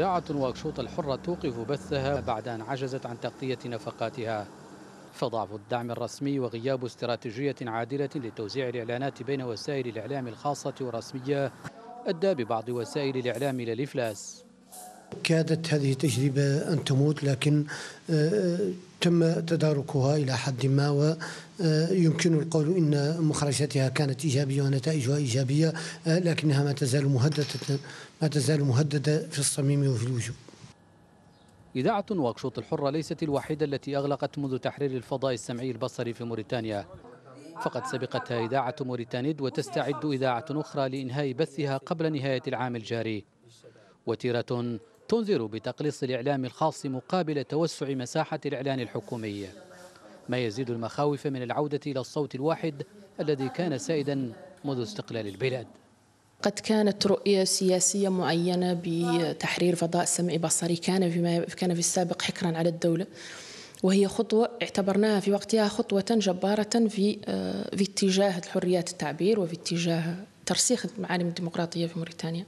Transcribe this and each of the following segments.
إذاعة وأكشوط الحرة توقف بثها بعد أن عجزت عن تغطية نفقاتها. فضعف الدعم الرسمي وغياب استراتيجية عادلة لتوزيع الإعلانات بين وسائل الإعلام الخاصة والرسمية أدى ببعض وسائل الإعلام إلى الإفلاس. كادت هذه التجربة أن تموت لكن تم تداركها إلى حد ما ويمكن القول إن مخرجاتها كانت إيجابية ونتائجها إيجابية لكنها ما تزال مهددة ما تزال مهددة في الصميم وفي الوجود إذاعة واكشوط الحرة ليست الوحيدة التي أغلقت منذ تحرير الفضاء السمعي البصري في موريتانيا. فقد سبقتها إذاعة موريتانيد وتستعد إذاعة أخرى لإنهاء بثها قبل نهاية العام الجاري. وتيرة تنذر بتقليص الإعلام الخاص مقابل توسع مساحة الإعلان الحكومي ما يزيد المخاوف من العودة إلى الصوت الواحد الذي كان سائدا منذ استقلال البلاد قد كانت رؤية سياسية معينة بتحرير فضاء سمعي بصري كان فيما كان في السابق حكرا على الدولة وهي خطوة اعتبرناها في وقتها خطوة جبارة في في اتجاه حريات التعبير وفي اتجاه ترسيخ معالم الديمقراطية في موريتانيا.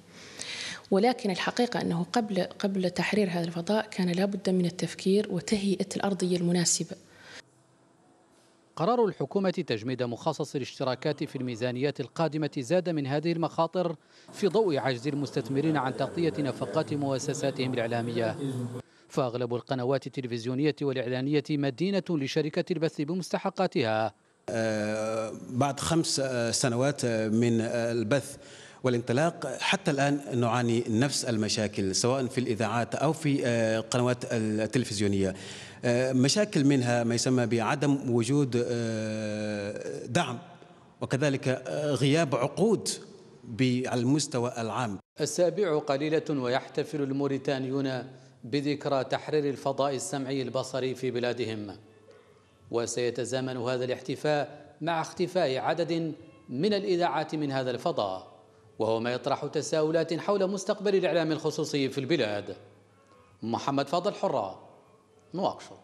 ولكن الحقيقة أنه قبل قبل تحرير هذا الفضاء كان لابد من التفكير وتهيئة الأرضية المناسبة. قرار الحكومة تجميد مخصص الاشتراكات في الميزانيات القادمة زاد من هذه المخاطر في ضوء عجز المستثمرين عن تغطية نفقات مؤسساتهم الإعلامية. فأغلب القنوات التلفزيونية والإعلانية مدينة لشركة البث بمستحقاتها. بعد خمس سنوات من البث والانطلاق حتى الآن نعاني نفس المشاكل سواء في الإذاعات أو في القنوات التلفزيونية. مشاكل منها ما يسمى بعدم وجود دعم وكذلك غياب عقود على المستوى العام. السابع قليلة ويحتفل الموريتانيون بذكرى تحرير الفضاء السمعي البصري في بلادهم. وسيتزامن هذا الاحتفاء مع اختفاء عدد من الإذاعات من هذا الفضاء. وهو ما يطرح تساؤلات حول مستقبل الإعلام الخصوصي في البلاد. محمد فاضل حرة نواكشوط